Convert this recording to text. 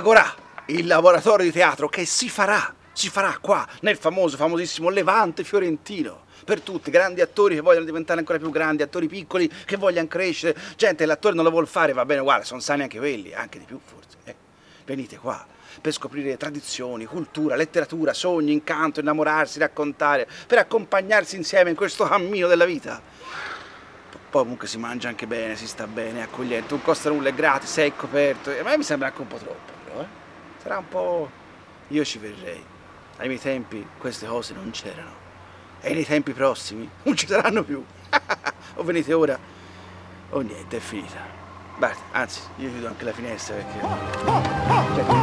Agorà, il laboratorio di teatro che si farà, si farà qua, nel famoso, famosissimo Levante Fiorentino. Per tutti, grandi attori che vogliono diventare ancora più grandi, attori piccoli che vogliono crescere. Gente, l'attore non lo vuol fare, va bene, guarda, sono sani anche quelli, anche di più forse. Eh. Venite qua per scoprire tradizioni, cultura, letteratura, sogni, incanto, innamorarsi, raccontare, per accompagnarsi insieme in questo cammino della vita. Poi comunque si mangia anche bene, si sta bene, è accogliente, non costa nulla, è gratis, sei coperto. A me mi sembra anche un po' troppo, eh. Sarà un po'... Io ci verrei. Ai miei tempi queste cose non c'erano. E nei tempi prossimi non ci saranno più. o venite ora o niente, è finita. Beh, anzi, io chiudo anche la finestra perché... Cioè, voglio questa